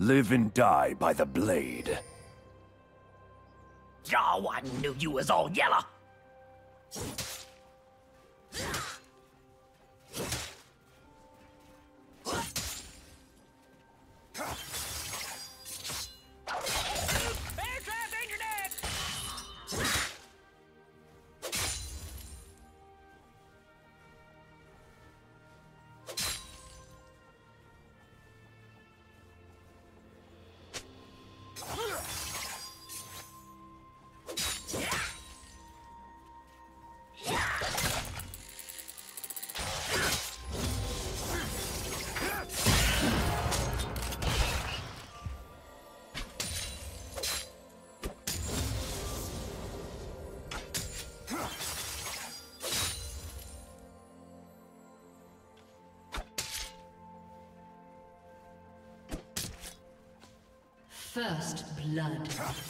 Live and die by the blade. Oh, I knew you was all yellow. First blood.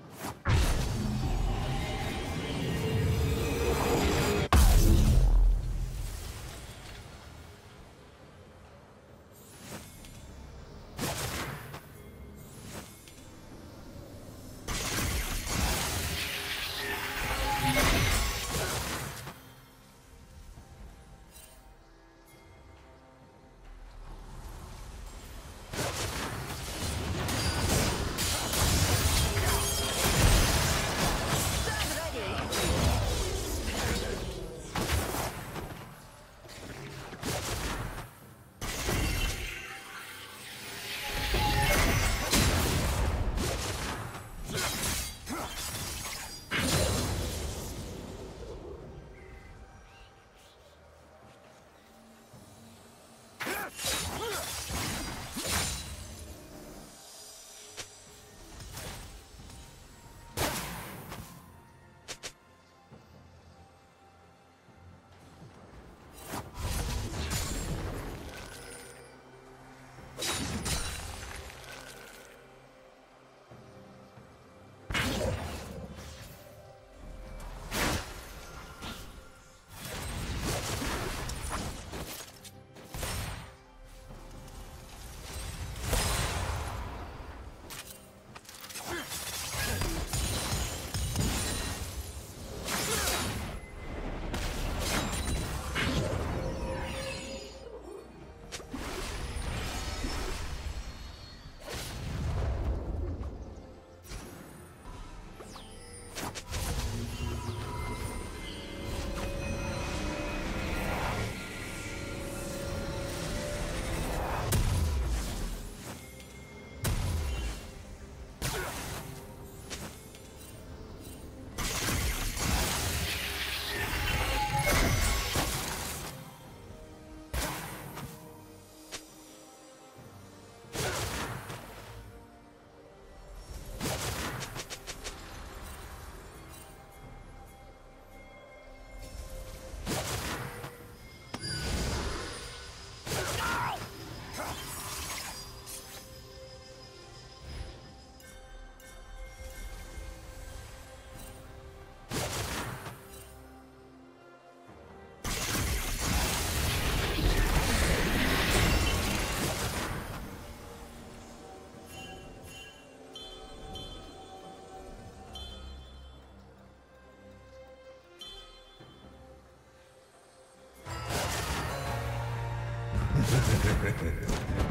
Yeah.